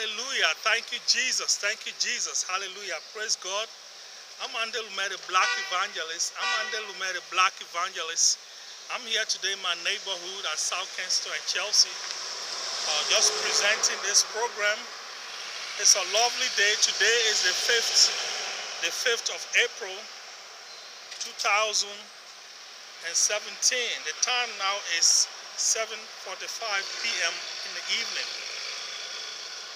Hallelujah. Thank you, Jesus. Thank you, Jesus. Hallelujah. Praise God. I'm Andy Lumeh, Black Evangelist. I'm Andy Lumeh, Black Evangelist. I'm here today in my neighborhood at South Kensington and Chelsea, uh, just presenting this program. It's a lovely day. Today is the 5th, the 5th of April, 2017. The time now is 7.45 p.m. in the evening.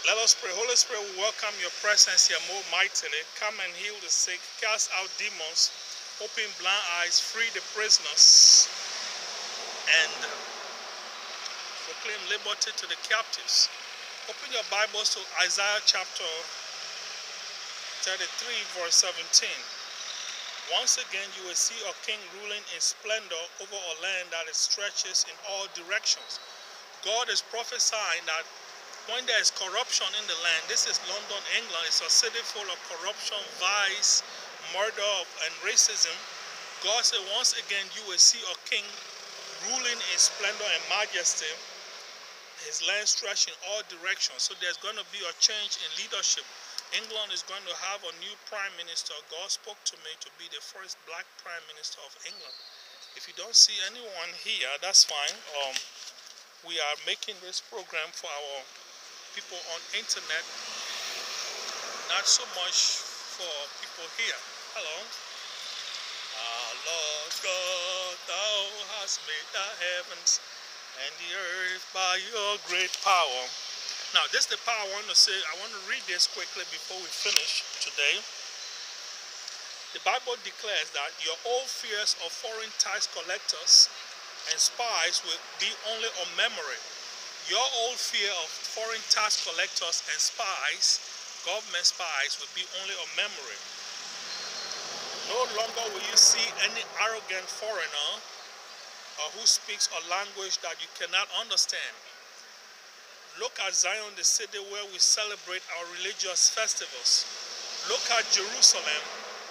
Let us pray. Holy Spirit, we welcome your presence here more mightily. Come and heal the sick, cast out demons, open blind eyes, free the prisoners, and proclaim liberty to the captives. Open your Bibles to Isaiah chapter 33, verse 17. Once again, you will see a king ruling in splendor over a land that stretches in all directions. God is prophesying that when there is corruption in the land, this is London, England, it's a city full of corruption, vice, murder, and racism. God said, once again, you will see a king ruling in splendor and majesty, his land stretched in all directions. So there's going to be a change in leadership. England is going to have a new prime minister. God spoke to me to be the first black prime minister of England. If you don't see anyone here, that's fine. Um, we are making this program for our people on internet, not so much for people here. Hello. Our Lord God, thou hast made the heavens and the earth by your great power. Now, this is the part I want to say. I want to read this quickly before we finish today. The Bible declares that your old fears of foreign tax collectors and spies will be only a memory your old fear of foreign tax collectors and spies, government spies, will be only a memory. No longer will you see any arrogant foreigner or who speaks a language that you cannot understand. Look at Zion, the city where we celebrate our religious festivals. Look at Jerusalem,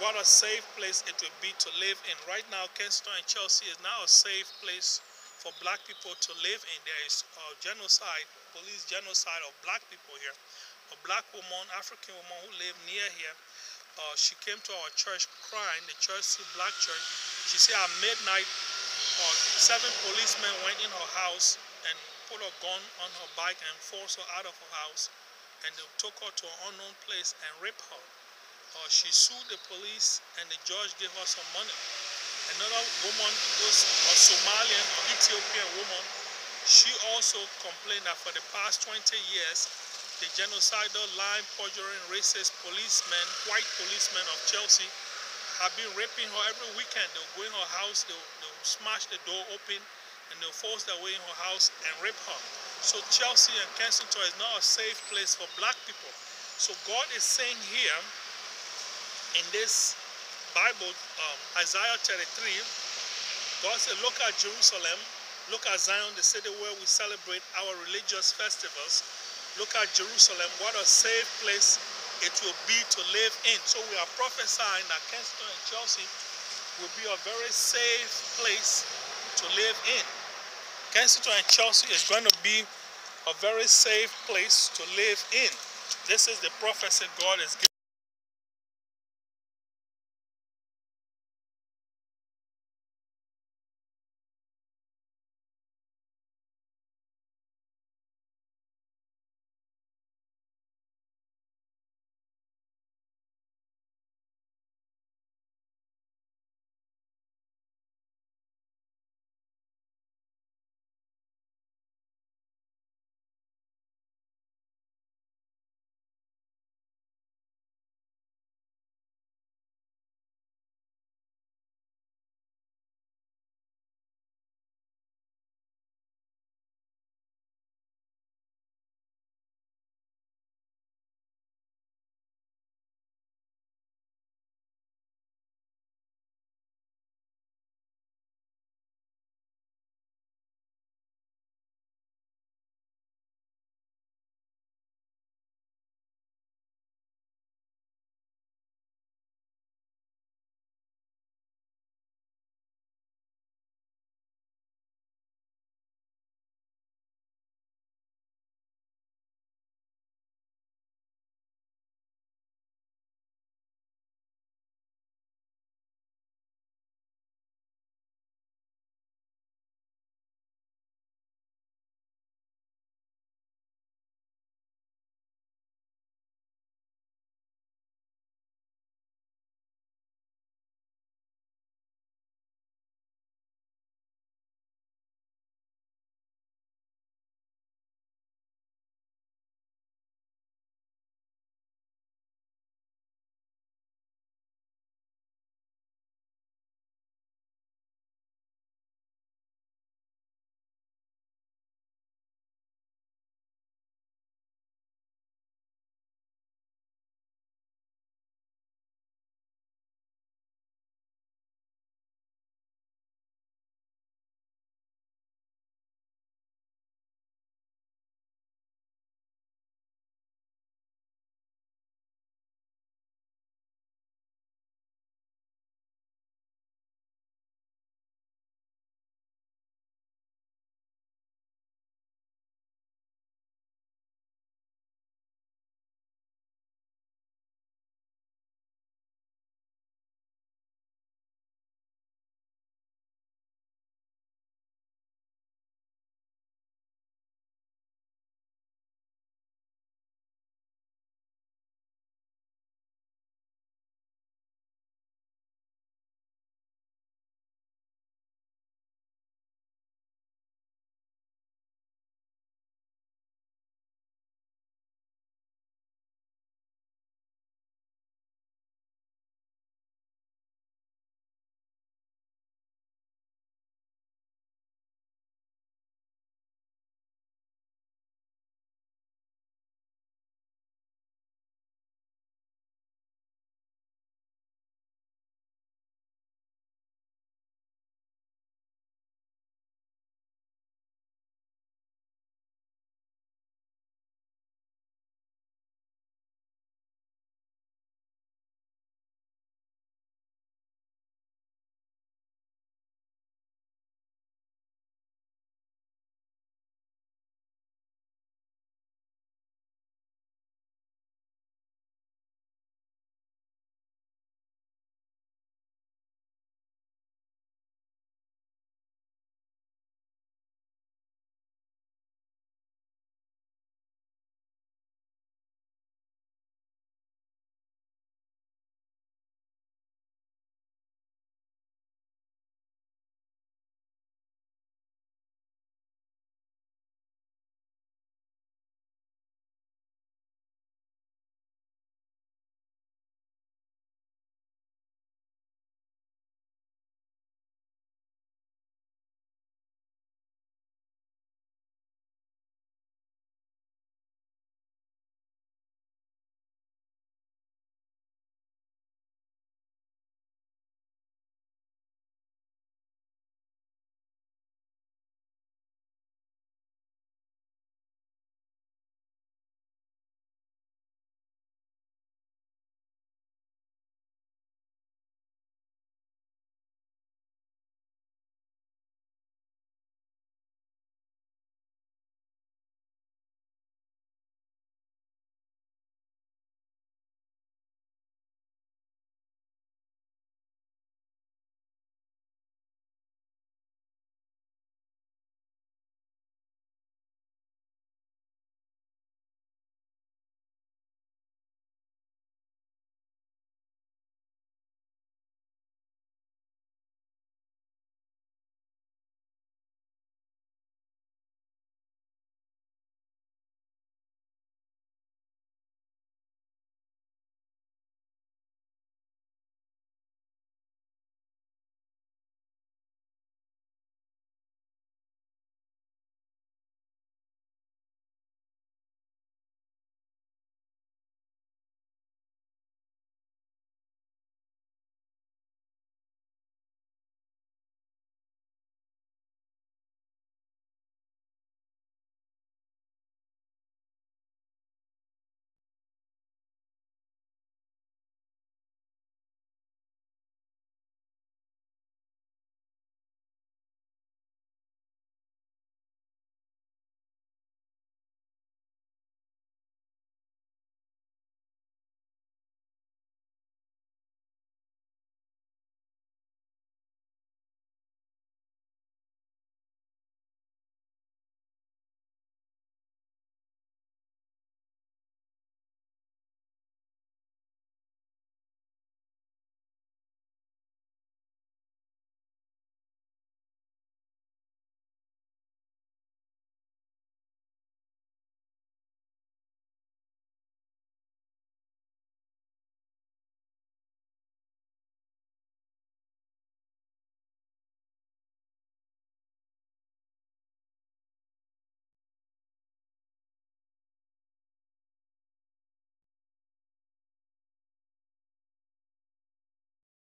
what a safe place it will be to live in. Right now, Kensington and Chelsea is now a safe place for black people to live in. There is uh, genocide, police genocide of black people here. A black woman, African woman who lived near here, uh, she came to our church crying, the church, the black church. She said at midnight, uh, seven policemen went in her house and put a gun on her bike and forced her out of her house. And they took her to an unknown place and raped her. Uh, she sued the police and the judge gave her some money. Another woman was a Somalian or Ethiopian woman. She also complained that for the past 20 years, the genocidal, lying, perjuring, racist policemen, white policemen of Chelsea, have been raping her every weekend. They'll go in her house, they'll, they'll smash the door open, and they'll force their way in her house and rape her. So Chelsea and Kensington is not a safe place for black people. So God is saying here in this Bible, um, Isaiah 33, God said, look at Jerusalem, look at Zion, the city where we celebrate our religious festivals. Look at Jerusalem, what a safe place it will be to live in. So we are prophesying that Kensington and Chelsea will be a very safe place to live in. Kensington and Chelsea is going to be a very safe place to live in. This is the prophecy God is giving.